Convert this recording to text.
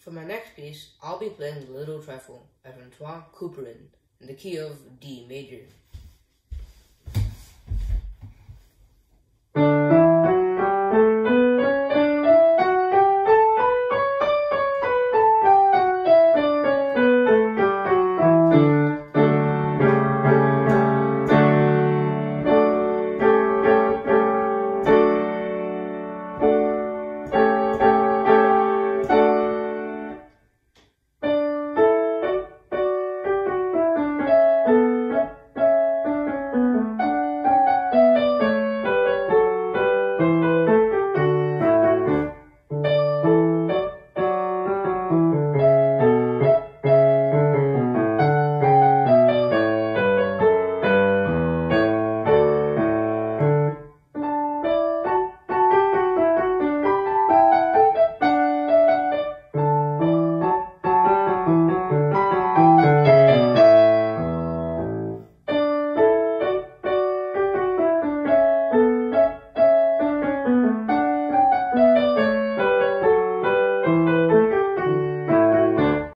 For my next piece, I'll be playing the Little Trifle by Francois Couperin in the key of D major.